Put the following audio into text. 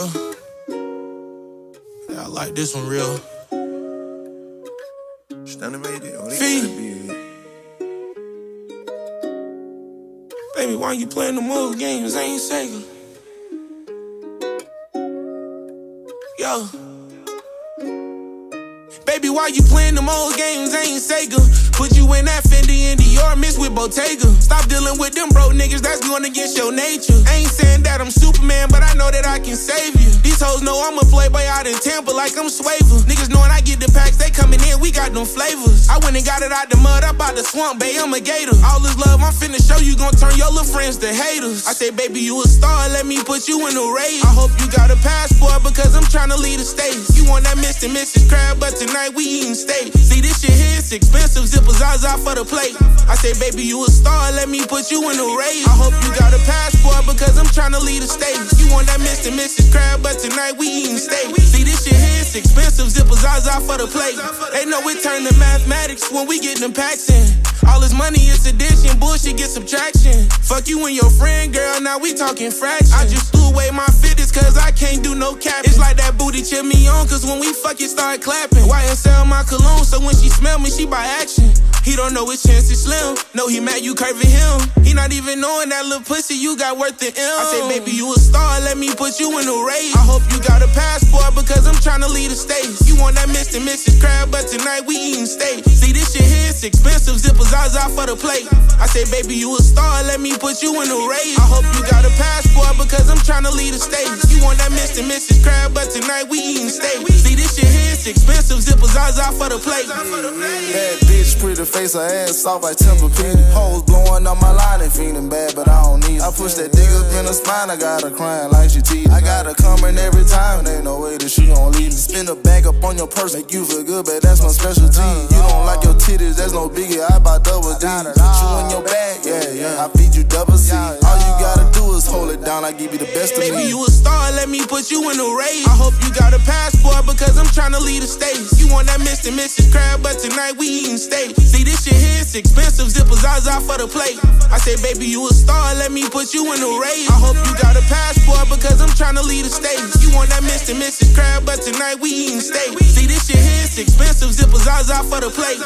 Uh. Yeah, I like this one real. Standing. Oh, Fee. gotta be it. Baby, why you playing the move games? Ain't Sega. Yo. Baby, why you playing them old games? Ain't Sega. Put you in that Fendi and Dior with Bottega. Stop dealing with them broke niggas, that's going against your nature. Ain't saying that I'm Superman, but I know that I can save you. These hoes know I'm a playboy out in Tampa like I'm Swaver. Niggas knowing I get the packs, they coming in, we got them flavors. I went and got it out the mud, up out the swamp, babe, I'm a gator. All this love I'm finna show you, gon' turn your little friends to haters. I say, baby, you a star, let me put you in the race. I hope you got a passport because I'm tryna leave the states. You want that Mr. Mrs. Crab, but tonight we eating steak. See, this shit here expensive, eyes out for the plate. I say, baby, you a star, let me put you in the race. I hope you got a passport because I'm tryna leave the states. You want that Mr. Mrs. Crab, but tonight we eating steak. See, this shit here is expensive, zippers eyes out for the plate. They know it turn to mathematics when we get them packs in. All this money is addition, bullshit get subtraction. Fuck you and your friend, girl, now we talking fractions. I just booty me on cause when we fuck it start clapping. Sell my cologne so when she smell me, she by action. He don't know his chance is slim. No, he mad you curving him. He not even knowing that little pussy you got worth the M. I say, baby, you a star, let me put you in the race. I hope you got a passport because I'm tryna leave the states. You want that Mr. and Mrs. Crab, but tonight we eating steak. See, this shit here is expensive, zipper zaza for the plate. I say, baby, you a star, let me put you in the race. I hope you got a passport because I'm tryna leave the states. Want that Mr. and Mrs. Crab, but tonight we eating steak. See, this shit here is expensive, zipper zaza for the plate. Bad bitch, pretty face, her ass soft like Tempur-Pedic. Hoes blowing up my line and feeling bad, but I don't need it. I push that dick up in her spine, I got her crying like she teeth. I got her coming every time, ain't no way that she gon' leave me. Spin a bag up on your purse, make you feel good, but that's my specialty. You don't like your titties, that's no biggie, I buy double D. Put you in your bag, hold it down, I give you the best of Baby, me. you a star, let me put you in the race. I hope you got a passport because I'm tryna leave the states. You want that Mr. and Mrs. Crab, but tonight we eating steak. See, this shit here is expensive, zipper out for the plate. I say, baby, you a star, let me put you in the race. I hope you got a passport because I'm tryna leave the states. You want that Mr. and Mrs. Crab, but tonight we eating steak. See, this shit here is expensive, zipper zaza for the plate.